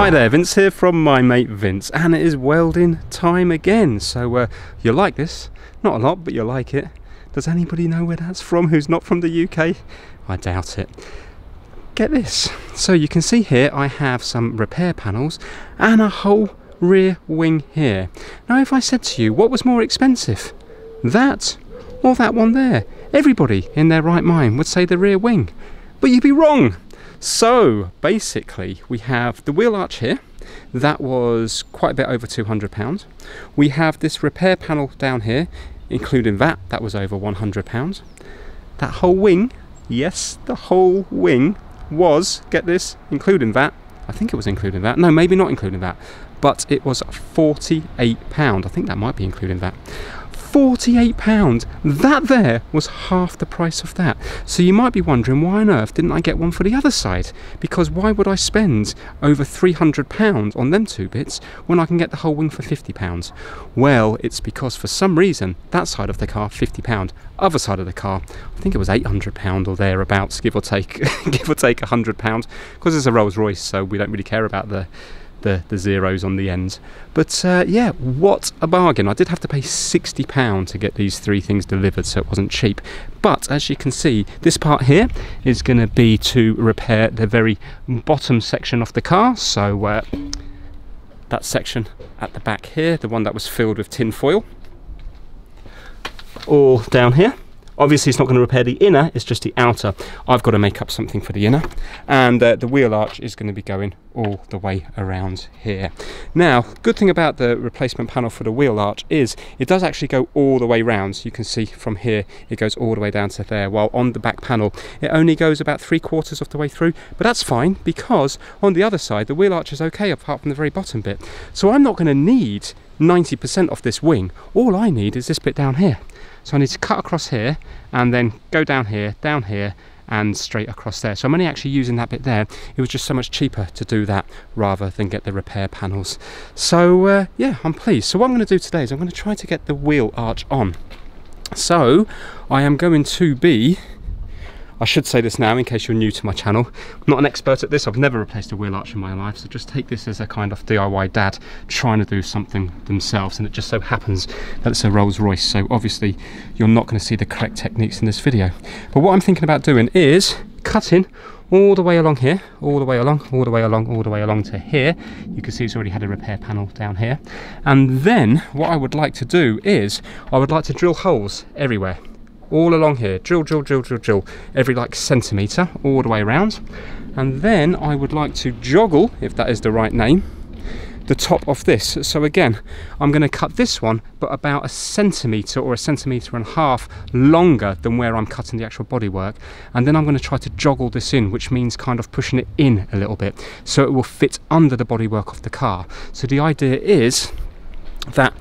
Hi there, Vince here from my mate Vince, and it is welding time again. So uh, you like this? Not a lot, but you like it. Does anybody know where that's from who's not from the UK? I doubt it. Get this. So you can see here I have some repair panels and a whole rear wing here. Now if I said to you, what was more expensive? That or that one there? Everybody in their right mind would say the rear wing. But you'd be wrong. So basically, we have the wheel arch here. That was quite a bit over £200. We have this repair panel down here, including that, that was over £100. That whole wing, yes, the whole wing was, get this, including that, I think it was including that, no, maybe not including that, but it was £48. I think that might be including that. £48. That there was half the price of that. So you might be wondering why on earth didn't I get one for the other side? Because why would I spend over £300 on them two bits when I can get the whole wing for £50? Well, it's because for some reason that side of the car £50, other side of the car, I think it was £800 or thereabouts, give or take, give or take £100, because it's a Rolls Royce, so we don't really care about the the, the zeros on the ends. But uh, yeah, what a bargain. I did have to pay £60 to get these three things delivered, so it wasn't cheap. But as you can see, this part here is going to be to repair the very bottom section of the car. So uh, that section at the back here, the one that was filled with tin foil, all down here Obviously it's not going to repair the inner, it's just the outer. I've got to make up something for the inner. And uh, the wheel arch is going to be going all the way around here. Now, good thing about the replacement panel for the wheel arch is it does actually go all the way round. You can see from here, it goes all the way down to there. While on the back panel, it only goes about three quarters of the way through. But that's fine because on the other side, the wheel arch is okay apart from the very bottom bit. So I'm not going to need 90% of this wing. All I need is this bit down here. So I need to cut across here and then go down here, down here and straight across there. So I'm only actually using that bit there. It was just so much cheaper to do that rather than get the repair panels. So uh, yeah, I'm pleased. So what I'm going to do today is I'm going to try to get the wheel arch on. So I am going to be I should say this now in case you're new to my channel. I'm not an expert at this, I've never replaced a wheel arch in my life, so just take this as a kind of DIY dad trying to do something themselves, and it just so happens that it's a Rolls Royce, so obviously you're not going to see the correct techniques in this video. But what I'm thinking about doing is cutting all the way along here, all the way along, all the way along, all the way along to here. You can see it's already had a repair panel down here. And then what I would like to do is I would like to drill holes everywhere all along here. Drill drill drill drill drill. Every like centimeter all the way around. And then I would like to joggle if that is the right name the top of this. So again I'm going to cut this one but about a centimeter or a centimeter and a half longer than where I'm cutting the actual bodywork. And then I'm going to try to joggle this in which means kind of pushing it in a little bit so it will fit under the bodywork of the car. So the idea is that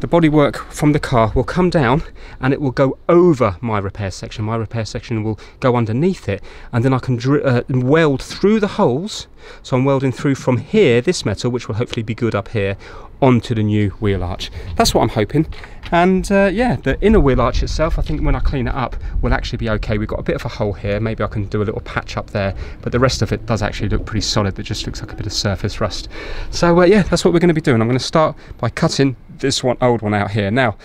the bodywork from the car will come down and it will go over my repair section. My repair section will go underneath it and then I can uh, weld through the holes. So I'm welding through from here, this metal, which will hopefully be good up here, onto the new wheel arch. That's what I'm hoping. And uh, yeah, the inner wheel arch itself, I think when I clean it up, will actually be okay. We've got a bit of a hole here. Maybe I can do a little patch up there, but the rest of it does actually look pretty solid. It just looks like a bit of surface rust. So uh, yeah, that's what we're going to be doing. I'm going to start by cutting this one old one out here. Now,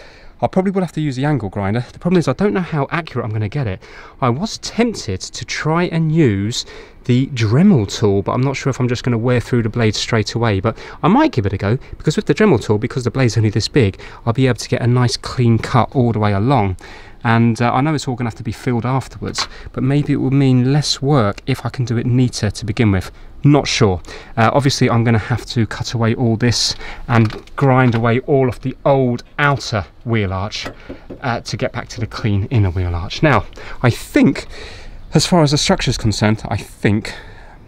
I probably will have to use the angle grinder. The problem is I don't know how accurate I'm going to get it. I was tempted to try and use the Dremel tool, but I'm not sure if I'm just going to wear through the blade straight away. But I might give it a go, because with the Dremel tool, because the blade's only this big, I'll be able to get a nice clean cut all the way along. And uh, I know it's all going to have to be filled afterwards, but maybe it will mean less work if I can do it neater to begin with. Not sure. Uh, obviously, I'm going to have to cut away all this and grind away all of the old outer wheel arch uh, to get back to the clean inner wheel arch. Now, I think, as far as the structure is concerned, I think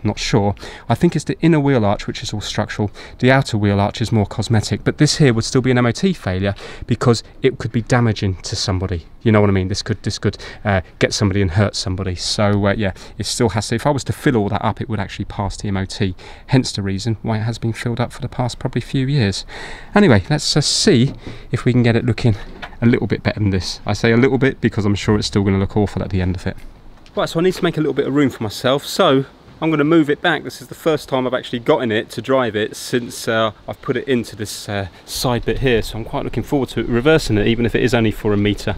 not sure. I think it's the inner wheel arch which is all structural, the outer wheel arch is more cosmetic, but this here would still be an MOT failure because it could be damaging to somebody. You know what I mean? This could this could uh, get somebody and hurt somebody. So uh, yeah, it still has to. If I was to fill all that up, it would actually pass the MOT. Hence the reason why it has been filled up for the past probably few years. Anyway, let's uh, see if we can get it looking a little bit better than this. I say a little bit because I'm sure it's still going to look awful at the end of it. Right, so I need to make a little bit of room for myself. So I'm going to move it back. This is the first time I've actually gotten it to drive it since uh, I've put it into this uh, side bit here. So I'm quite looking forward to reversing it, even if it is only for a metre.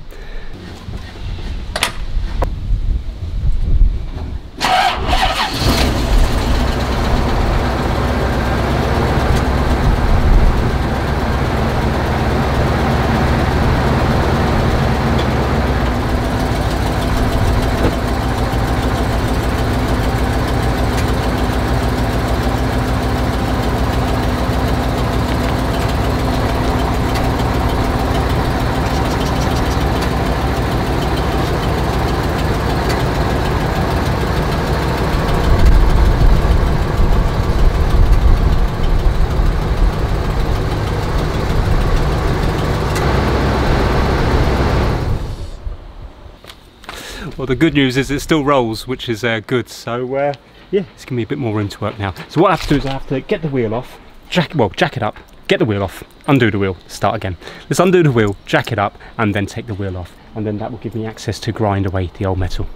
The good news is it still rolls, which is uh, good. So uh, yeah, it's giving me a bit more room to work now. So what I have to do is I have to get the wheel off, jack, well, jack it up, get the wheel off, undo the wheel, start again. Let's undo the wheel, jack it up, and then take the wheel off. And then that will give me access to grind away the old metal.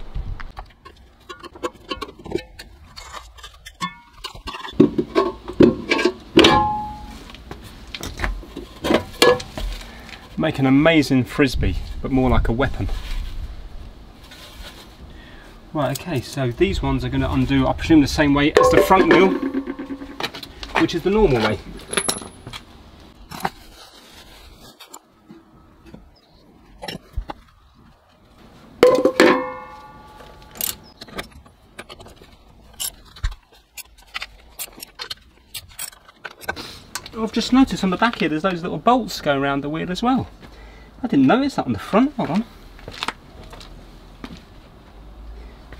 Make an amazing frisbee, but more like a weapon. Right, okay, so these ones are going to undo, I presume, the same way as the front wheel, which is the normal way. I've just noticed on the back here there's those little bolts going around the wheel as well. I didn't notice that on the front, hold on.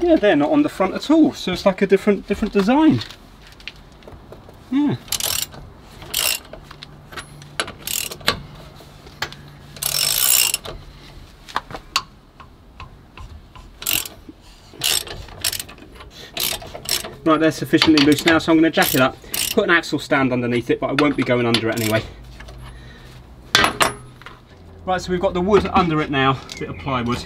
Yeah, they're not on the front at all, so it's like a different different design. Yeah. Right, they're sufficiently loose now, so I'm going to jack it up. Put an axle stand underneath it, but I won't be going under it anyway. Right, so we've got the wood under it now, a bit of plywood.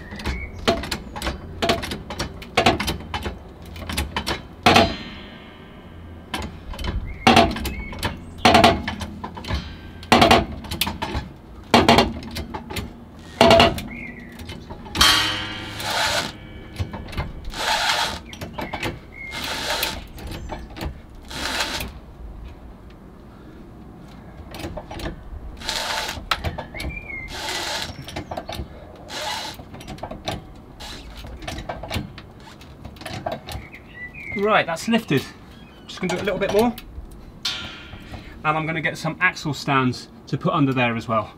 Right, that's lifted. Just gonna do it a little bit more. And I'm gonna get some axle stands to put under there as well.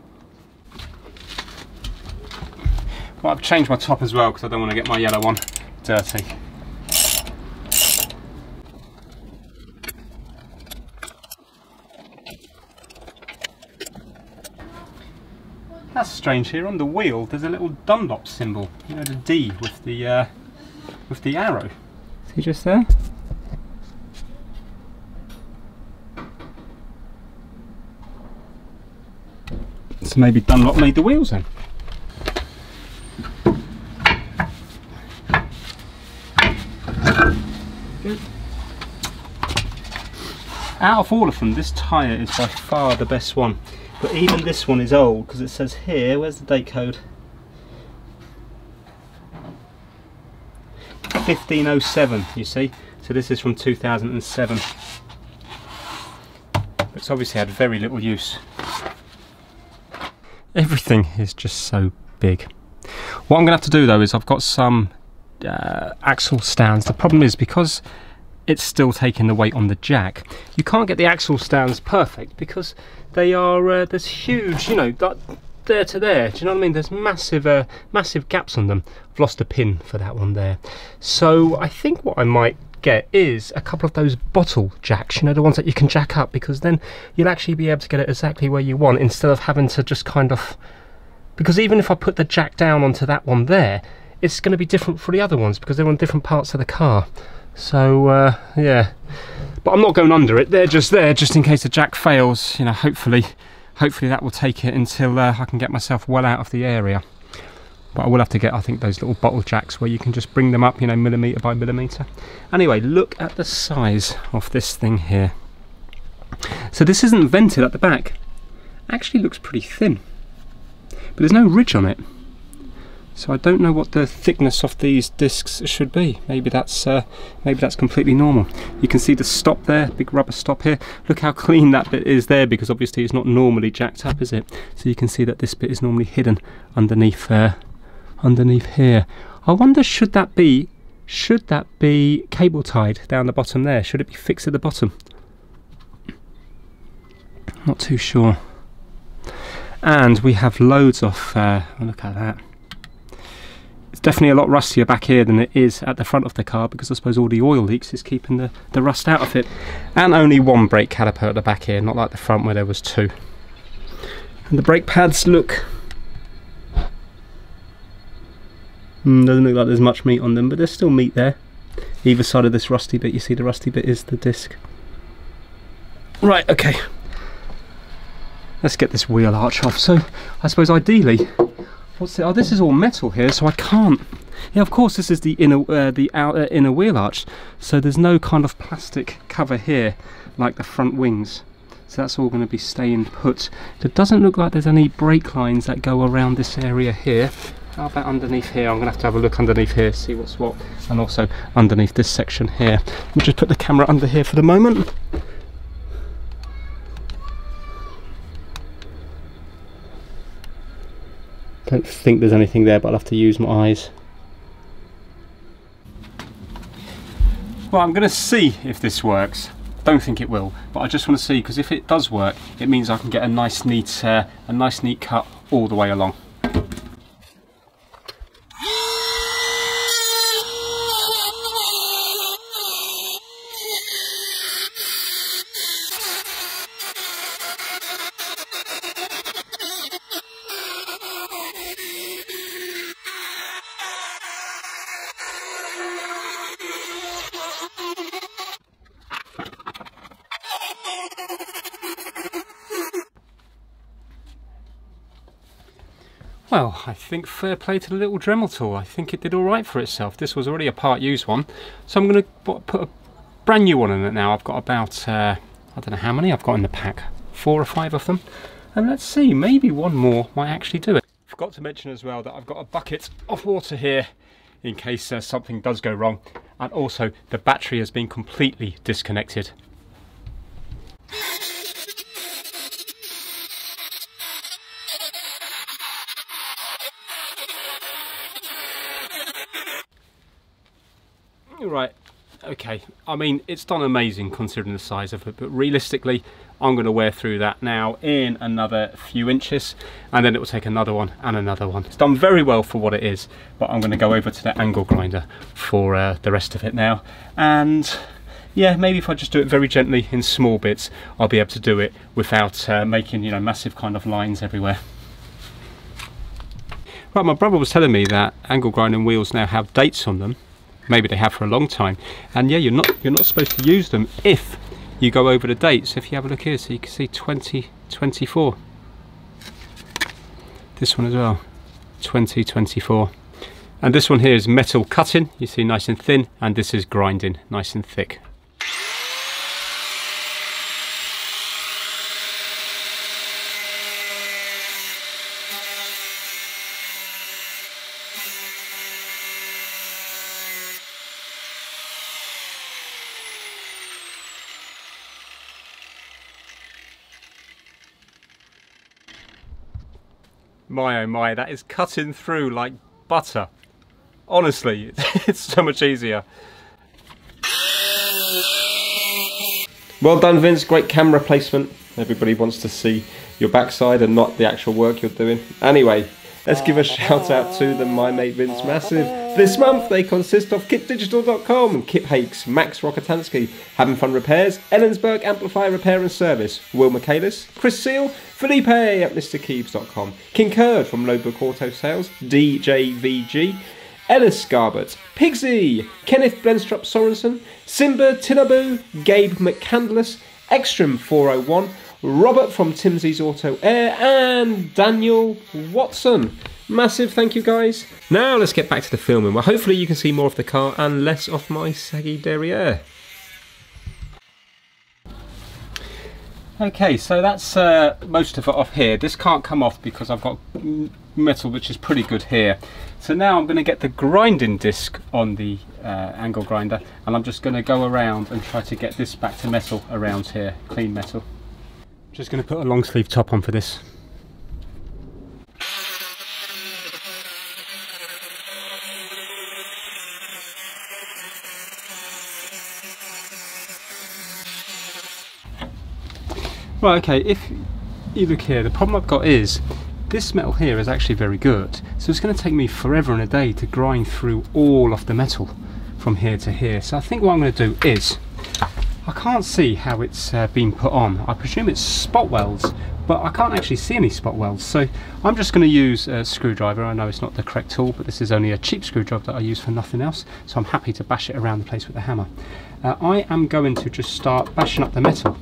Well, I've changed my top as well because I don't want to get my yellow one dirty. That's strange here on the wheel there's a little Dunlop symbol, you know the D with the uh, with the arrow. See just there? So maybe Dunlop made the wheels then. Good. Out of all of them, this tyre is by far the best one. But even this one is old because it says here, where's the date code? 1507 you see so this is from 2007 it's obviously had very little use everything is just so big what I'm gonna have to do though is I've got some uh, axle stands the problem is because it's still taking the weight on the jack you can't get the axle stands perfect because they are uh, there's huge you know that there to there. Do you know what I mean? There's massive, uh, massive gaps on them. I've lost a pin for that one there. So I think what I might get is a couple of those bottle jacks, you know, the ones that you can jack up because then you'll actually be able to get it exactly where you want instead of having to just kind of because even if I put the jack down onto that one there it's going to be different for the other ones because they're on different parts of the car. So uh, yeah. But I'm not going under it. They're just there just in case the jack fails you know hopefully hopefully that will take it until uh, I can get myself well out of the area but I will have to get I think those little bottle jacks where you can just bring them up you know millimeter by millimeter anyway look at the size of this thing here so this isn't vented at the back actually looks pretty thin but there's no ridge on it. So I don't know what the thickness of these discs should be. Maybe that's uh, maybe that's completely normal. You can see the stop there, big rubber stop here. Look how clean that bit is there because obviously it's not normally jacked up, is it? So you can see that this bit is normally hidden underneath uh, underneath here. I wonder should that be should that be cable tied down the bottom there? Should it be fixed at the bottom? Not too sure and we have loads of uh, oh, look at that it's definitely a lot rustier back here than it is at the front of the car because I suppose all the oil leaks is keeping the, the rust out of it and only one brake caliper at the back here not like the front where there was two and the brake pads look mm, doesn't look like there's much meat on them but there's still meat there either side of this rusty bit you see the rusty bit is the disc right okay let's get this wheel arch off. So I suppose ideally, what's the, oh this is all metal here, so I can't. Yeah, of course this is the inner uh, the outer inner wheel arch, so there's no kind of plastic cover here like the front wings. So that's all going to be staying put. It doesn't look like there's any brake lines that go around this area here. How about underneath here? I'm going to have to have a look underneath here, see what's what, and also underneath this section here. Me just put the camera under here for the moment. Don't think there's anything there, but I'll have to use my eyes. Well, I'm going to see if this works. Don't think it will, but I just want to see because if it does work, it means I can get a nice neat, uh, a nice neat cut all the way along. Think fair play to the little Dremel tool. I think it did all right for itself. This was already a part used one. So I'm going to put a brand new one in it now. I've got about, uh, I don't know how many I've got in the pack. Four or five of them. And let's see, maybe one more might actually do it. Forgot to mention as well that I've got a bucket of water here in case uh, something does go wrong. And also the battery has been completely disconnected. Right, okay. I mean, it's done amazing considering the size of it, but realistically, I'm going to wear through that now in another few inches, and then it will take another one and another one. It's done very well for what it is, but I'm going to go over to the angle grinder for uh, the rest of it now. And yeah, maybe if I just do it very gently in small bits, I'll be able to do it without uh, making, you know, massive kind of lines everywhere. Right, my brother was telling me that angle grinding wheels now have dates on them maybe they have for a long time. And yeah you're not you're not supposed to use them if you go over the dates if you have a look here so you can see 2024 this one as well 2024 and this one here is metal cutting. You see nice and thin. And this is grinding nice and thick My oh my, that is cutting through like butter. Honestly, it's so much easier. Well done Vince, great camera placement. Everybody wants to see your backside and not the actual work you're doing. Anyway, Let's give a shout out to the My Mate Vince Massive. This month they consist of kitdigital.com, Kip Hakes, Max Rokotansky, Having Fun Repairs, Ellensburg Amplifier Repair and Service, Will Michaelis, Chris Seal, Felipe at MrKeeves.com, King Kurd from Lowbook Auto Sales, DJVG, Ellis Garbett, Pigsy, Kenneth Blenstrup Sorensen, Simba Tinabu, Gabe McCandless, Extreme 401, Robert from Timsey's Auto Air, and Daniel Watson. Massive thank you, guys. Now let's get back to the filming, where hopefully you can see more of the car and less of my saggy derriere. Okay, so that's uh, most of it off here. This can't come off because I've got metal which is pretty good here. So now I'm going to get the grinding disc on the uh, angle grinder and I'm just going to go around and try to get this back to metal around here, clean metal. Just going to put a long sleeve top on for this. Right, okay, if you look here, the problem I've got is this metal here is actually very good. So it's going to take me forever and a day to grind through all of the metal from here to here. So I think what I'm going to do is, I can't see how it's uh, been put on. I presume it's spot welds, but I can't actually see any spot welds. So I'm just going to use a screwdriver. I know it's not the correct tool, but this is only a cheap screwdriver that I use for nothing else. So I'm happy to bash it around the place with a hammer. Uh, I am going to just start bashing up the metal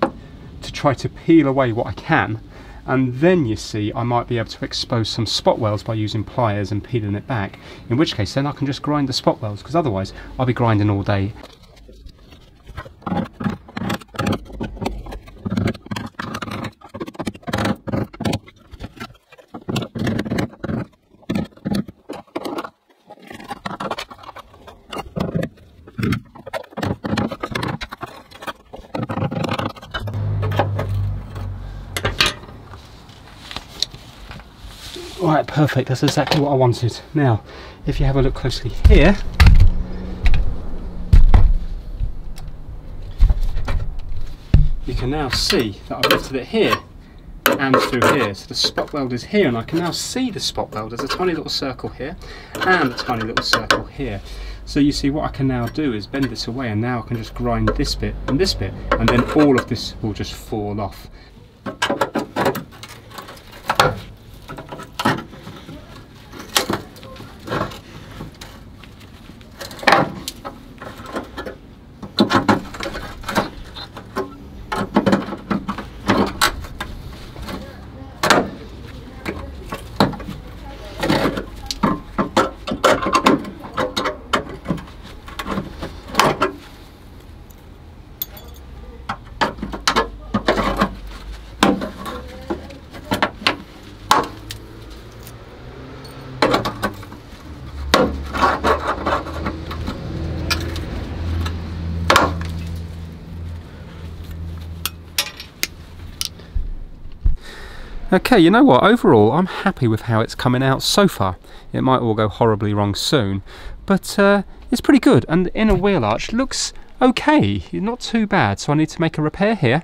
to try to peel away what I can and then you see I might be able to expose some spot welds by using pliers and peeling it back in which case then I can just grind the spot welds because otherwise I'll be grinding all day Right, perfect, that's exactly what I wanted. Now, if you have a look closely here, you can now see that I've lifted it here and through here. So the spot weld is here and I can now see the spot weld. There's a tiny little circle here and a tiny little circle here. So you see what I can now do is bend this away and now I can just grind this bit and this bit and then all of this will just fall off. Okay, you know what, overall I'm happy with how it's coming out so far. It might all go horribly wrong soon, but uh, it's pretty good and the inner wheel arch looks okay, not too bad. So I need to make a repair here.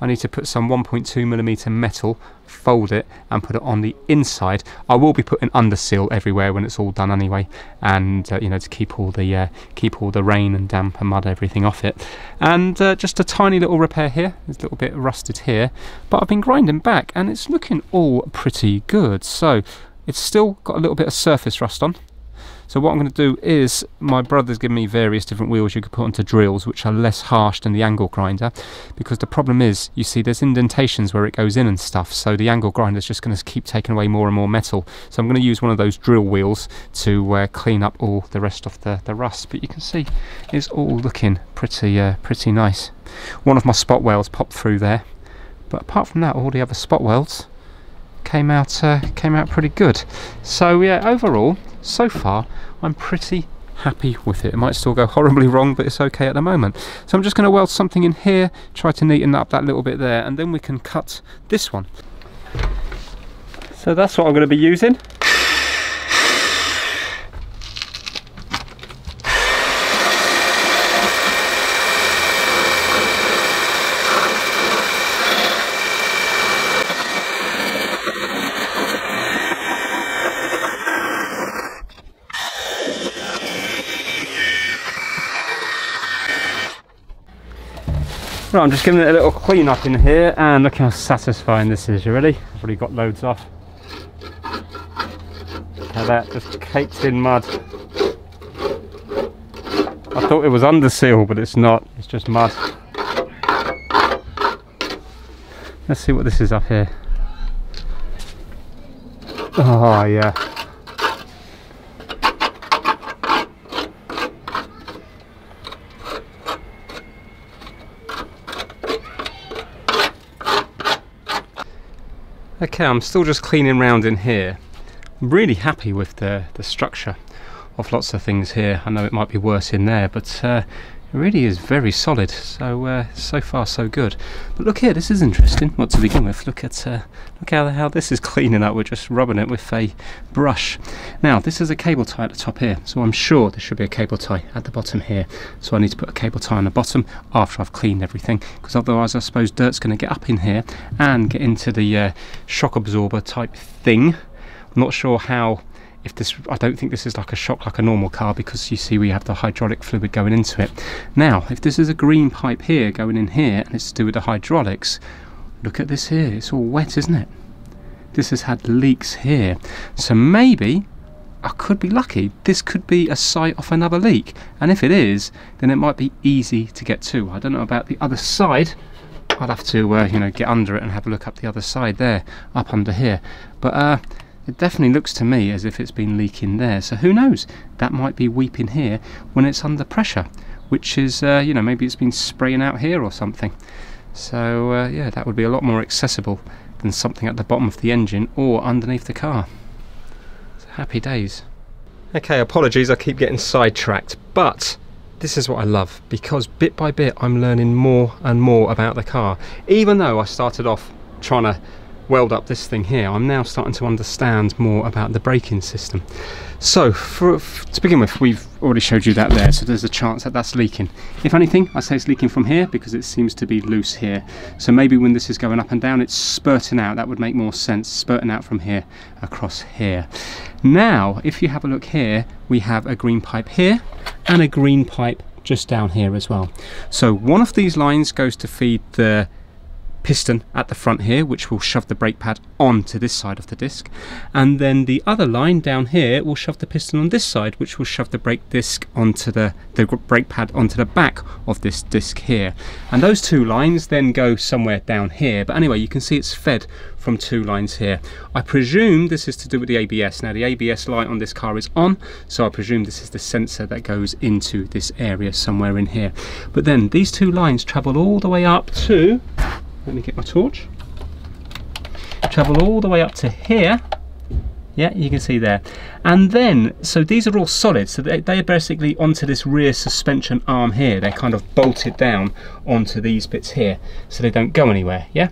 I need to put some 1.2 millimeter metal, fold it and put it on the inside. I will be putting under seal everywhere when it's all done anyway, and uh, you know to keep all the uh, keep all the rain and damp and mud everything off it. And uh, just a tiny little repair here. It's a little bit rusted here, but I've been grinding back and it's looking all pretty good. So it's still got a little bit of surface rust on so what I'm going to do is, my brother's given me various different wheels you could put onto drills which are less harsh than the angle grinder because the problem is, you see there's indentations where it goes in and stuff so the angle grinder is just going to keep taking away more and more metal. So I'm going to use one of those drill wheels to uh, clean up all the rest of the, the rust but you can see it's all looking pretty, uh, pretty nice. One of my spot welds popped through there but apart from that all the other spot welds came out uh, came out pretty good so yeah overall so far I'm pretty happy with it. It might still go horribly wrong, but it's okay at the moment. So I'm just going to weld something in here, try to neaten up that little bit there, and then we can cut this one. So that's what I'm going to be using. Right, I'm just giving it a little clean up in here and look how satisfying this is. You ready? I've already got loads off. Look that just caked in mud. I thought it was under seal, but it's not. It's just mud. Let's see what this is up here. Oh yeah. Okay, I'm still just cleaning around in here. I'm really happy with the, the structure of lots of things here. I know it might be worse in there, but uh, it really is very solid. So uh, so far so good. But look here, this is interesting. What to begin with? Look at uh, look how how this is cleaning up. We're just rubbing it with a brush. Now this is a cable tie at the top here, so I'm sure there should be a cable tie at the bottom here. So I need to put a cable tie on the bottom after I've cleaned everything, because otherwise I suppose dirt's going to get up in here and get into the uh, shock absorber type thing. I'm not sure how if this I don't think this is like a shock like a normal car because you see we have the hydraulic fluid going into it. Now if this is a green pipe here going in here and it's to do with the hydraulics look at this here. It's all wet isn't it? This has had leaks here. So maybe I could be lucky. This could be a site of another leak. And if it is then it might be easy to get to. I don't know about the other side. I'll have to uh, you know get under it and have a look up the other side there up under here. But uh it definitely looks to me as if it's been leaking there. So who knows? That might be weeping here when it's under pressure, which is, uh, you know, maybe it's been spraying out here or something. So uh, yeah, that would be a lot more accessible than something at the bottom of the engine or underneath the car. So happy days. Okay, apologies, I keep getting sidetracked, but this is what I love because bit by bit I'm learning more and more about the car. Even though I started off trying to weld up this thing here, I'm now starting to understand more about the braking system. So, for, to begin with, we've already showed you that there, so there's a chance that that's leaking. If anything, I say it's leaking from here because it seems to be loose here. So maybe when this is going up and down, it's spurting out. That would make more sense, spurting out from here across here. Now, if you have a look here, we have a green pipe here and a green pipe just down here as well. So one of these lines goes to feed the piston at the front here which will shove the brake pad onto this side of the disc. And then the other line down here will shove the piston on this side which will shove the brake disc onto the, the brake pad onto the back of this disc here. And those two lines then go somewhere down here. But anyway you can see it's fed from two lines here. I presume this is to do with the ABS now the ABS light on this car is on so I presume this is the sensor that goes into this area somewhere in here. But then these two lines travel all the way up to let me get my torch. Travel all the way up to here. Yeah, you can see there. And then, so these are all solid, so they, they are basically onto this rear suspension arm here. They're kind of bolted down onto these bits here, so they don't go anywhere, yeah?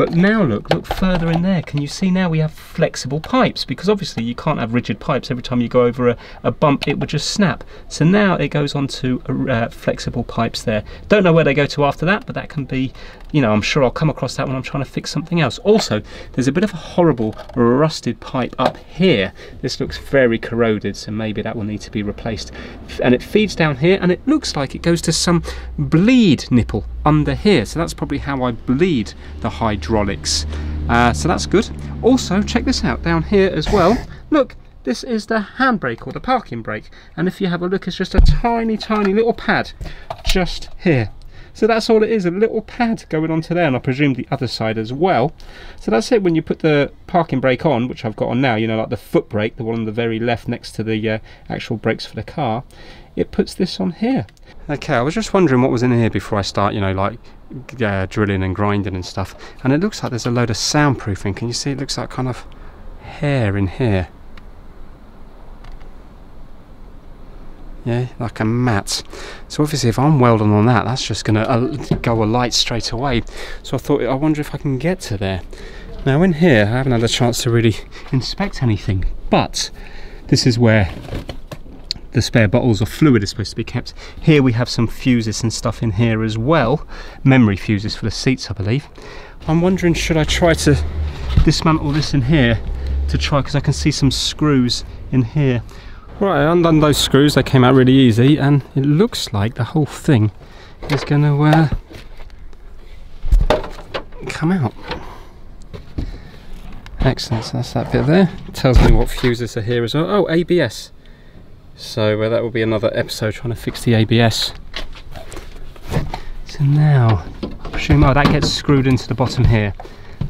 But now look, look further in there. Can you see now we have flexible pipes? Because obviously you can't have rigid pipes. Every time you go over a, a bump, it would just snap. So now it goes on to uh, flexible pipes there. Don't know where they go to after that, but that can be, you know, I'm sure I'll come across that when I'm trying to fix something else. Also, there's a bit of a horrible rusted pipe up here. This looks very corroded, so maybe that will need to be replaced. And it feeds down here, and it looks like it goes to some bleed nipple under here. So that's probably how I bleed the hydraulics. Uh, so that's good. Also, check this out down here as well. Look, this is the handbrake or the parking brake. And if you have a look, it's just a tiny, tiny little pad just here. So that's all it is, a little pad going onto there, and I presume the other side as well. So that's it when you put the parking brake on, which I've got on now, you know, like the foot brake, the one on the very left next to the uh, actual brakes for the car, it puts this on here. Okay, I was just wondering what was in here before I start, you know, like uh, drilling and grinding and stuff. And it looks like there's a load of soundproofing. Can you see it looks like kind of hair in here? yeah like a mat so obviously if I'm welding on that that's just gonna uh, go a light straight away so I thought I wonder if I can get to there now in here I haven't had a chance to really inspect anything but this is where the spare bottles of fluid is supposed to be kept here we have some fuses and stuff in here as well memory fuses for the seats I believe I'm wondering should I try to dismantle this in here to try because I can see some screws in here Right, I undone those screws, they came out really easy, and it looks like the whole thing is going to uh, come out. Excellent, so that's that bit there. tells me what fuses are here as well. Oh, ABS. So uh, that will be another episode trying to fix the ABS. So now, I presume, oh that gets screwed into the bottom here.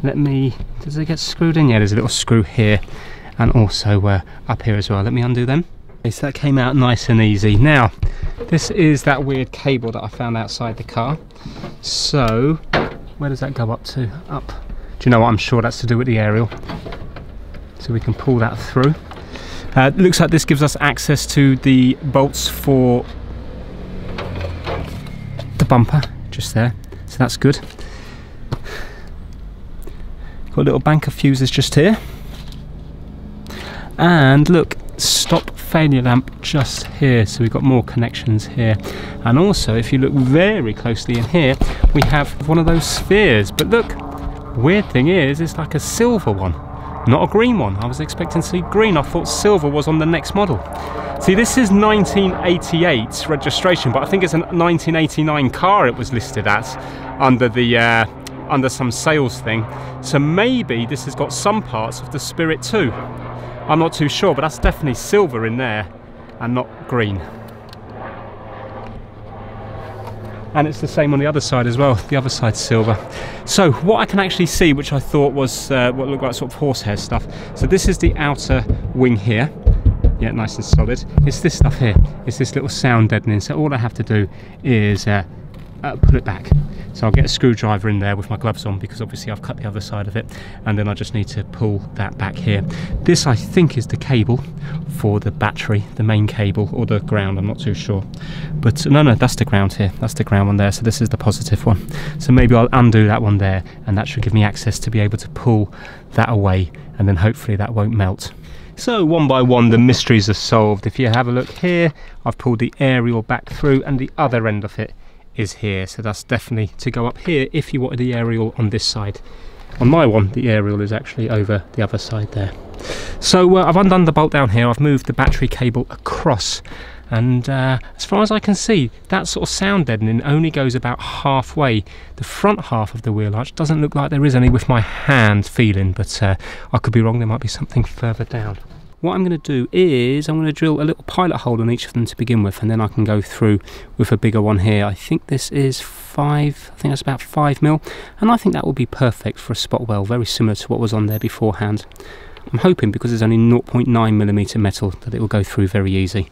Let me, does it get screwed in? Yeah, there's a little screw here and also uh, up here as well. Let me undo them. Okay, so that came out nice and easy. Now, this is that weird cable that I found outside the car. So, where does that go up to? Up. Do you know what? I'm sure that's to do with the aerial. So we can pull that through. Uh, looks like this gives us access to the bolts for the bumper, just there. So that's good. Got a little bank of fuses just here. And look, stop failure lamp just here. So we've got more connections here. And also, if you look very closely in here, we have one of those spheres. But look, weird thing is, it's like a silver one not a green one. I was expecting to see green. I thought silver was on the next model. See, this is 1988 registration, but I think it's a 1989 car it was listed as under the uh, under some sales thing. So maybe this has got some parts of the Spirit II. I'm not too sure, but that's definitely silver in there and not green. And it's the same on the other side as well the other side's silver. So what I can actually see which I thought was uh, what looked like sort of horsehair stuff. So this is the outer wing here. Yeah nice and solid. It's this stuff here. It's this little sound deadening. So all I have to do is uh, uh, put it back so I'll get a screwdriver in there with my gloves on because obviously I've cut the other side of it and then I just need to pull that back here. This I think is the cable for the battery, the main cable or the ground, I'm not too sure. But no, no, that's the ground here. That's the ground one there. So this is the positive one. So maybe I'll undo that one there and that should give me access to be able to pull that away and then hopefully that won't melt. So one by one the mysteries are solved. If you have a look here, I've pulled the aerial back through and the other end of it is here. So that's definitely to go up here if you wanted the aerial on this side. On my one the aerial is actually over the other side there. So uh, I've undone the bolt down here. I've moved the battery cable across. And uh, as far as I can see that sort of sound deadening only goes about halfway. The front half of the wheel arch doesn't look like there is any with my hand feeling but uh, I could be wrong. There might be something further down what I'm going to do is I'm going to drill a little pilot hole on each of them to begin with and then I can go through with a bigger one here. I think this is 5, I think that's about 5 mil and I think that will be perfect for a spot weld, very similar to what was on there beforehand. I'm hoping because there's only 0.9 millimeter metal that it will go through very easy.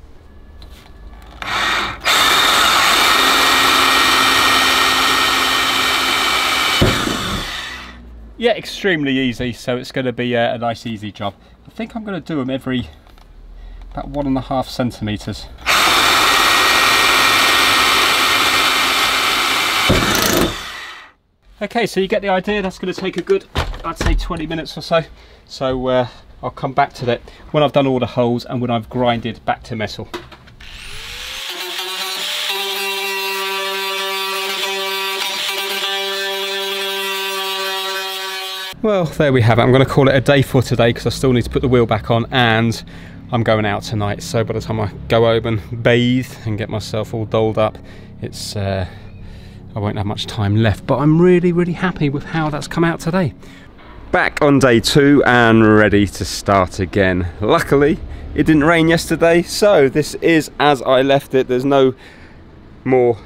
Yeah, extremely easy, so it's going to be a, a nice easy job. I think I'm going to do them every about one and a half centimetres. Okay, so you get the idea, that's going to take a good, I'd say 20 minutes or so. So uh, I'll come back to that when I've done all the holes and when I've grinded back to metal. Well, there we have it. I'm going to call it a day for today because I still need to put the wheel back on and I'm going out tonight. So by the time I go home and bathe and get myself all dolled up, it's uh, I won't have much time left. But I'm really, really happy with how that's come out today. Back on day two and ready to start again. Luckily, it didn't rain yesterday, so this is as I left it. There's no more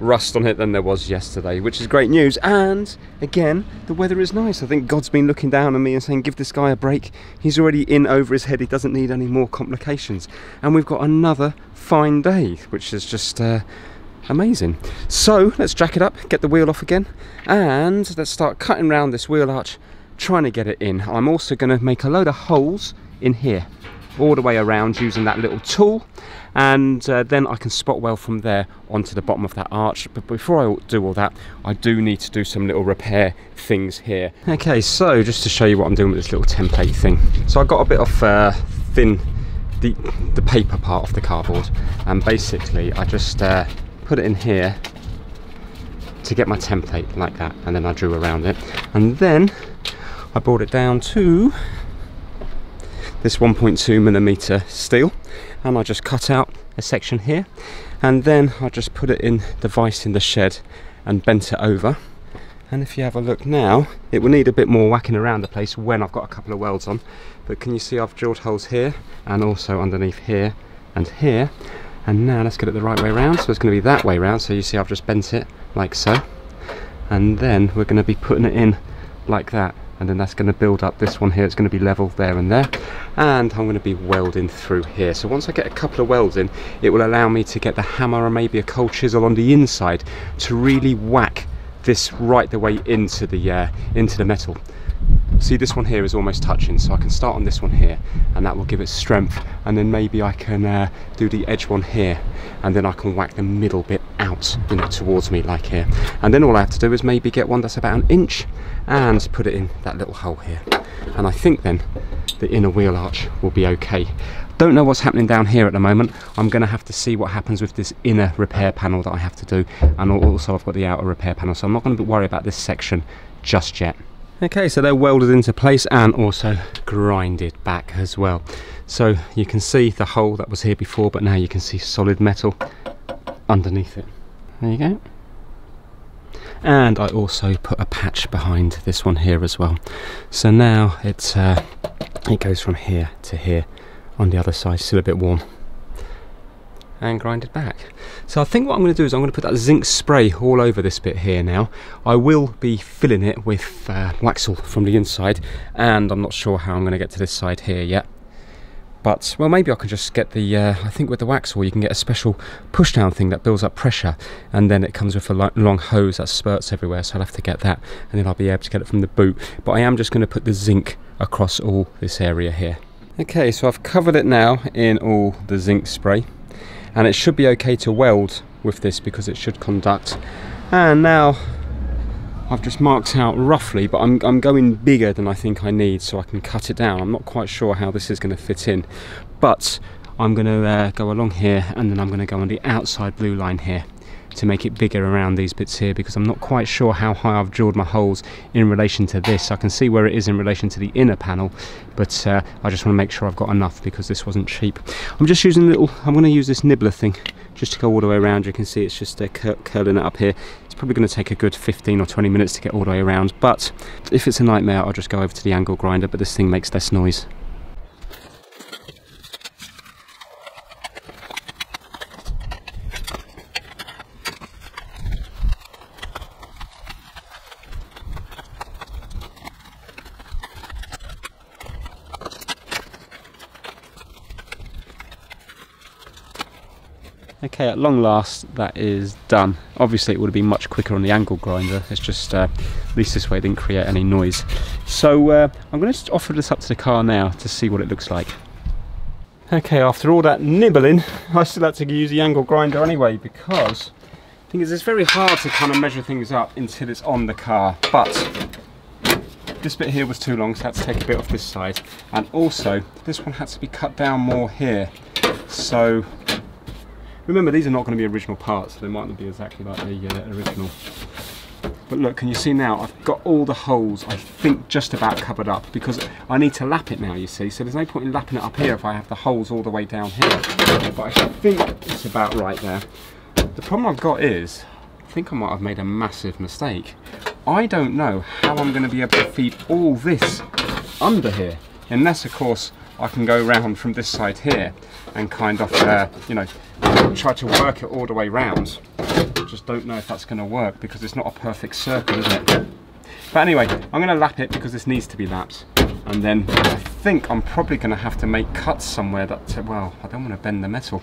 rust on it than there was yesterday, which is great news. And again, the weather is nice. I think God's been looking down on me and saying, give this guy a break. He's already in over his head. He doesn't need any more complications. And we've got another fine day, which is just uh, amazing. So let's jack it up, get the wheel off again, and let's start cutting around this wheel arch, trying to get it in. I'm also going to make a load of holes in here all the way around using that little tool. And uh, then I can spot weld from there onto the bottom of that arch. But before I do all that I do need to do some little repair things here. Okay so just to show you what I'm doing with this little template thing. So I got a bit of uh, thin the, the paper part of the cardboard. And basically I just uh, put it in here to get my template like that. And then I drew around it. And then I brought it down to this 1.2 millimeter steel and I just cut out a section here and then I just put it in the vise in the shed and bent it over And if you have a look now, it will need a bit more whacking around the place when I've got a couple of welds on. But can you see I've drilled holes here and also underneath here and here. And now let's get it the right way around. So it's going to be that way round. So you see I've just bent it like so. And then we're going to be putting it in like that. And then that's going to build up this one here. It's going to be level there and there. And I'm going to be welding through here. So once I get a couple of welds in, it will allow me to get the hammer and maybe a cold chisel on the inside to really whack this right the way into the uh, into the metal see this one here is almost touching so I can start on this one here and that will give it strength and then maybe I can uh, do the edge one here and then I can whack the middle bit out you know towards me like here and then all I have to do is maybe get one that's about an inch and put it in that little hole here and I think then the inner wheel arch will be okay don't know what's happening down here at the moment. I'm going to have to see what happens with this inner repair panel that I have to do. And also I've got the outer repair panel. So I'm not going to worry about this section just yet. Okay, so they're welded into place and also grinded back as well. So you can see the hole that was here before, but now you can see solid metal underneath it. There you go. And I also put a patch behind this one here as well. So now it's uh, it goes from here to here on the other side, still a bit warm. And grind it back. So I think what I'm going to do is I'm going to put that zinc spray all over this bit here now. I will be filling it with uh, Waxoyl from the inside and I'm not sure how I'm going to get to this side here yet. But, well, maybe I can just get the, uh, I think with the Waxoyl you can get a special push down thing that builds up pressure and then it comes with a long hose that spurts everywhere so I'll have to get that and then I'll be able to get it from the boot. But I am just going to put the zinc across all this area here. Okay, so I've covered it now in all the zinc spray and it should be okay to weld with this because it should conduct. And now I've just marked out roughly, but I'm, I'm going bigger than I think I need so I can cut it down. I'm not quite sure how this is going to fit in, but I'm going to uh, go along here and then I'm going to go on the outside blue line here to make it bigger around these bits here because I'm not quite sure how high I've drilled my holes in relation to this. I can see where it is in relation to the inner panel, but uh, I just want to make sure I've got enough because this wasn't cheap. I'm just using a little, I'm going to use this nibbler thing just to go all the way around. You can see it's just uh, cur curling it up here. It's probably going to take a good 15 or 20 minutes to get all the way around, but if it's a nightmare, I'll just go over to the angle grinder, but this thing makes less noise. Okay, at long last, that is done. Obviously, it would have been much quicker on the angle grinder. It's just, uh, at least this way it didn't create any noise. So uh, I'm going to offer this up to the car now to see what it looks like. Okay, after all that nibbling, I still had to use the angle grinder anyway because the thing is, it's very hard to kind of measure things up until it's on the car. But this bit here was too long, so I had to take a bit off this side. And also, this one had to be cut down more here. So Remember, these are not going to be original parts, so they might not be exactly like the uh, original. But look, can you see now, I've got all the holes, I think, just about covered up, because I need to lap it now, you see, so there's no point in lapping it up here if I have the holes all the way down here. But I think it's about right there. The problem I've got is, I think I might have made a massive mistake. I don't know how I'm going to be able to feed all this under here, unless, of course, I can go round from this side here and kind of, uh, you know, try to work it all the way round. Just don't know if that's going to work because it's not a perfect circle, is it? But anyway, I'm going to lap it because this needs to be lapped. And then I think I'm probably going to have to make cuts somewhere that, uh, well, I don't want to bend the metal.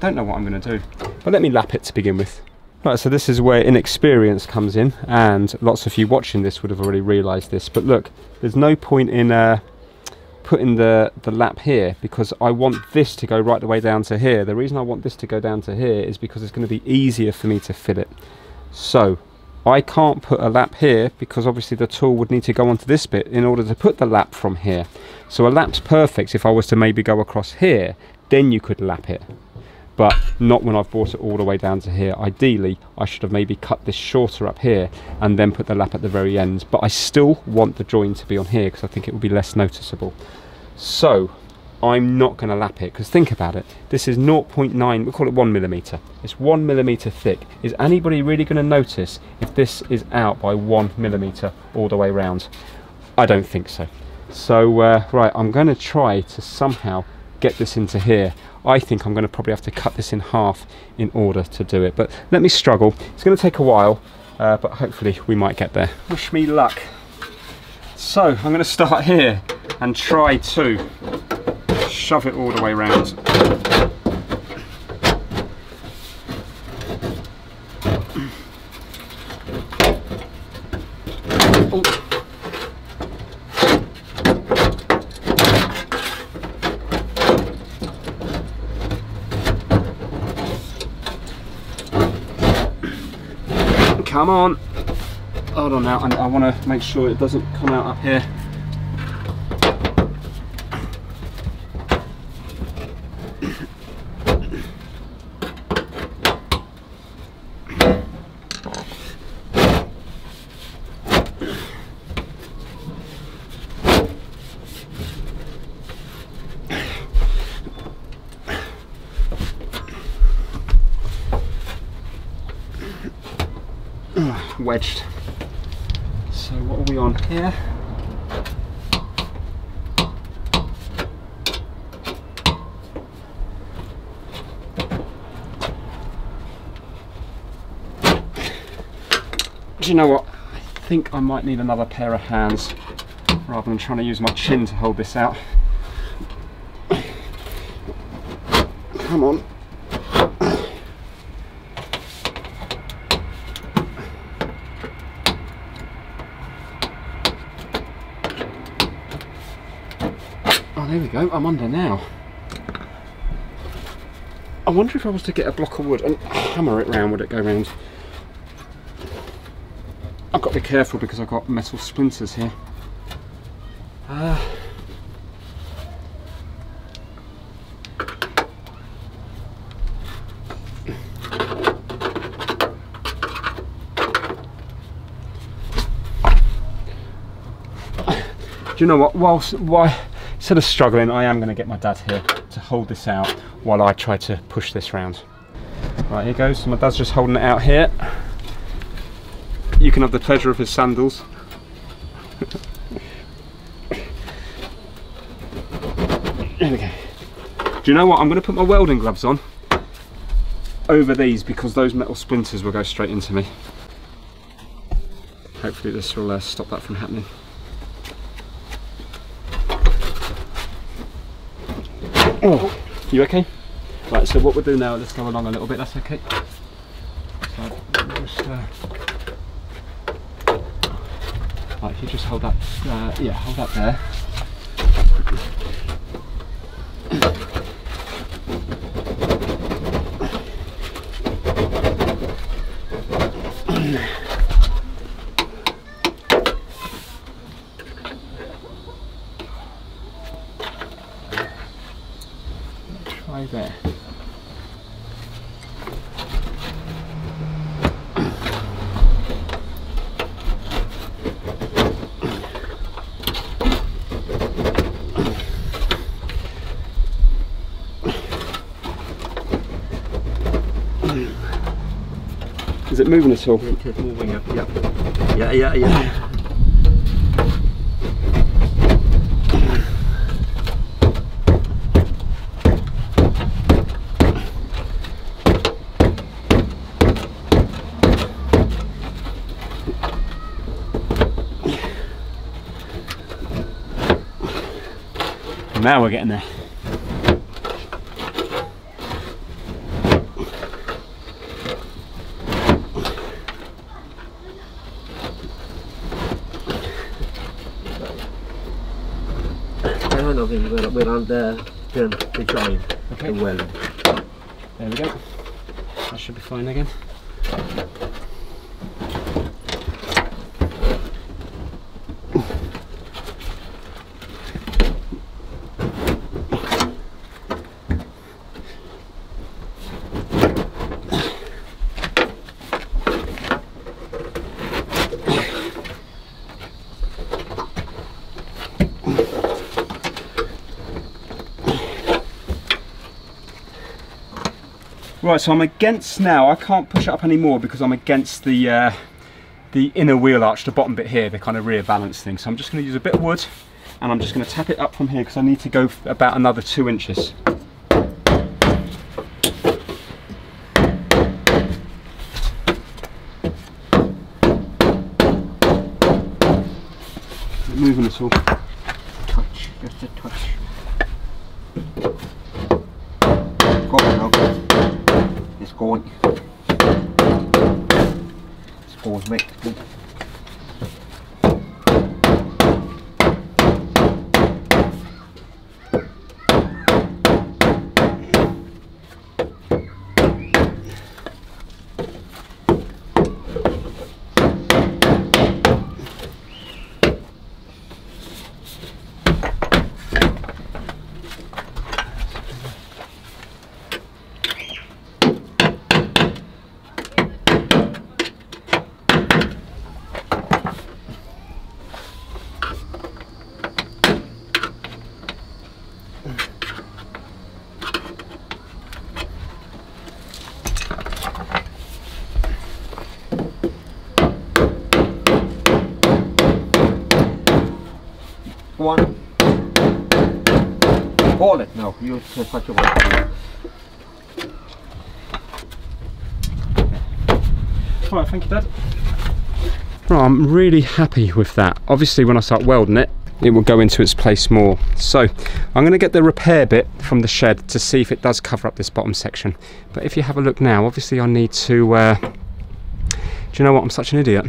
Don't know what I'm going to do. But let me lap it to begin with. Right, so this is where inexperience comes in, and lots of you watching this would have already realised this. But look, there's no point in uh, putting the, the lap here because I want this to go right the way down to here. The reason I want this to go down to here is because it's going to be easier for me to fill it. So I can't put a lap here because obviously the tool would need to go onto this bit in order to put the lap from here. So a lap's perfect if I was to maybe go across here, then you could lap it. But not when I've brought it all the way down to here. Ideally, I should have maybe cut this shorter up here and then put the lap at the very end. But I still want the join to be on here because I think it would be less noticeable. So I'm not going to lap it because think about it. This is 0.9, we call it one millimeter. It's one millimeter thick. Is anybody really going to notice if this is out by one millimeter all the way round? I don't think so. So, uh, right, I'm going to try to somehow get this into here. I think I'm going to probably have to cut this in half in order to do it. But let me struggle. It's going to take a while, uh, but hopefully we might get there. Wish me luck. So I'm going to start here and try to shove it all the way round. Oh. Come on. Hold on now, I, I want to make sure it doesn't come out up here. Wedged. So what are we on here? Do you know what? I think I might need another pair of hands rather than trying to use my chin to hold this out. Come on. There we go, I'm under now. I wonder if I was to get a block of wood and hammer it round, would it go round? I've got to be careful because I've got metal splinters here. Uh, do you know what? Whilst why instead of struggling, I am going to get my dad here to hold this out while I try to push this round. Right, here goes. So my dad's just holding it out here. You can have the pleasure of his sandals. there we go. Do you know what? I'm going to put my welding gloves on over these because those metal splinters will go straight into me. Hopefully this will uh, stop that from happening. Oh, you okay? Right, so what we'll do now, let's go along a little bit, that's okay. So, just, uh, right, if you just hold that, uh, yeah, hold that there. there. Is it moving at all? It is moving up, yeah. Yeah, yeah, yeah. Now we're getting there. We're, we're on the, the, the joint, okay. the weld. There we go. That should be fine again. Right, so I'm against now. I can't push it up anymore because I'm against the uh, the inner wheel arch, the bottom bit here, the kind of rear balance thing. So I'm just going to use a bit of wood and I'm just going to tap it up from here because I need to go about another two inches. moving at all. Touch, just a touch. Go on now. It's going. It's going, mate. Go on. Hold it now. You can touch it with Right, thank you, Dad. Right, I'm really happy with that. Obviously, when I start welding it, it will go into its place more. So, I'm going to get the repair bit from the shed to see if it does cover up this bottom section. But if you have a look now, obviously I need to... Uh, do you know what? I'm such an idiot.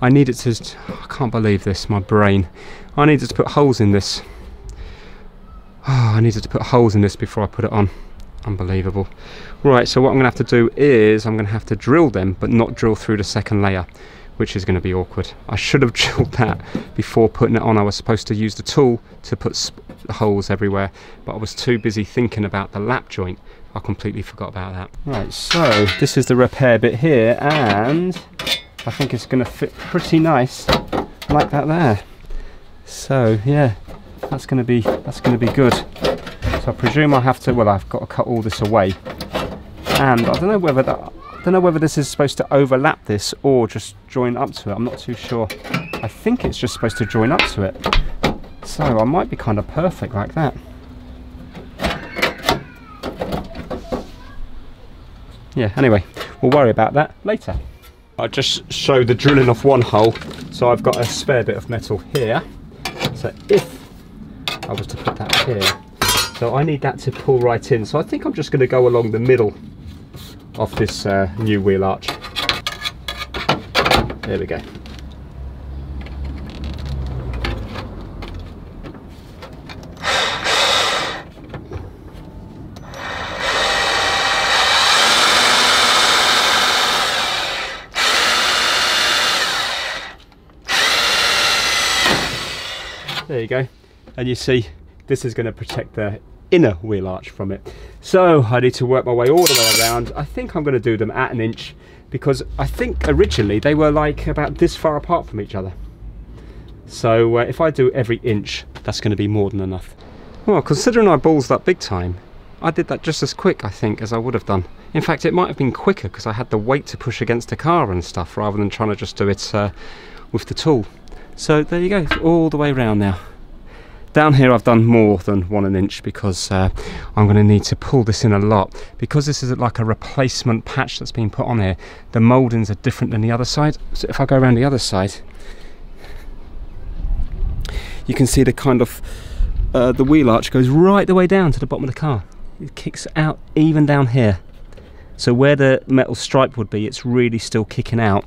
I needed to... I can't believe this, my brain. I needed to put holes in this. Oh, I needed to put holes in this before I put it on. Unbelievable. Right, so what I'm going to have to do is I'm going to have to drill them, but not drill through the second layer, which is going to be awkward. I should have drilled that before putting it on. I was supposed to use the tool to put holes everywhere, but I was too busy thinking about the lap joint. I completely forgot about that. Right, so this is the repair bit here, and I think it's going to fit pretty nice like that there. So yeah, that's going to be that's going to be good. So I presume I have to. Well, I've got to cut all this away, and I don't know whether that. I don't know whether this is supposed to overlap this or just join up to it. I'm not too sure. I think it's just supposed to join up to it. So I might be kind of perfect like that. Yeah, anyway, we'll worry about that later. I just showed the drilling off one hole, so I've got a spare bit of metal here. So if I was to put that here, so I need that to pull right in. So I think I'm just going to go along the middle of this uh, new wheel arch. There we go. There you go. And you see, this is going to protect the inner wheel arch from it. So I need to work my way all the way around. I think I'm going to do them at an inch because I think originally they were like about this far apart from each other. So uh, if I do every inch, that's going to be more than enough. Well, considering I balls that big time, I did that just as quick, I think, as I would have done. In fact, it might have been quicker because I had the weight to push against the car and stuff rather than trying to just do it uh, with the tool. So there you go, all the way around now. Down here I've done more than one an inch because uh, I'm going to need to pull this in a lot. Because this is like a replacement patch that's been put on here, the mouldings are different than the other side. So if I go around the other side, you can see the kind of, uh, the wheel arch goes right the way down to the bottom of the car. It kicks out even down here. So where the metal stripe would be, it's really still kicking out.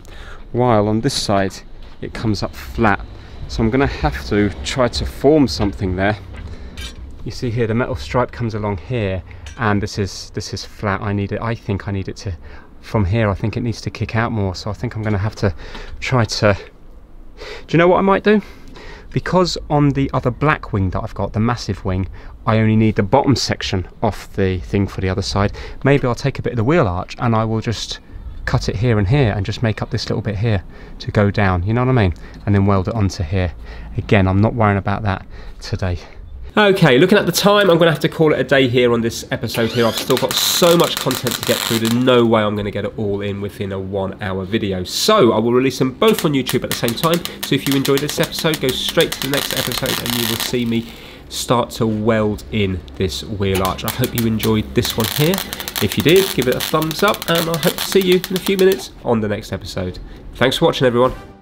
While on this side, it comes up flat. So I'm going to have to try to form something there. You see here the metal stripe comes along here and this is this is flat. I need it I think I need it to from here I think it needs to kick out more so I think I'm going to have to try to Do you know what I might do? Because on the other black wing that I've got, the massive wing, I only need the bottom section off the thing for the other side. Maybe I'll take a bit of the wheel arch and I will just cut it here and here and just make up this little bit here to go down you know what I mean and then weld it onto here again I'm not worrying about that today Okay, looking at the time, I'm going to have to call it a day here on this episode here. I've still got so much content to get through, there's no way I'm going to get it all in within a one hour video. So I will release them both on YouTube at the same time. So if you enjoyed this episode, go straight to the next episode and you will see me start to weld in this wheel arch. I hope you enjoyed this one here. If you did, give it a thumbs up and I hope to see you in a few minutes on the next episode. Thanks for watching everyone.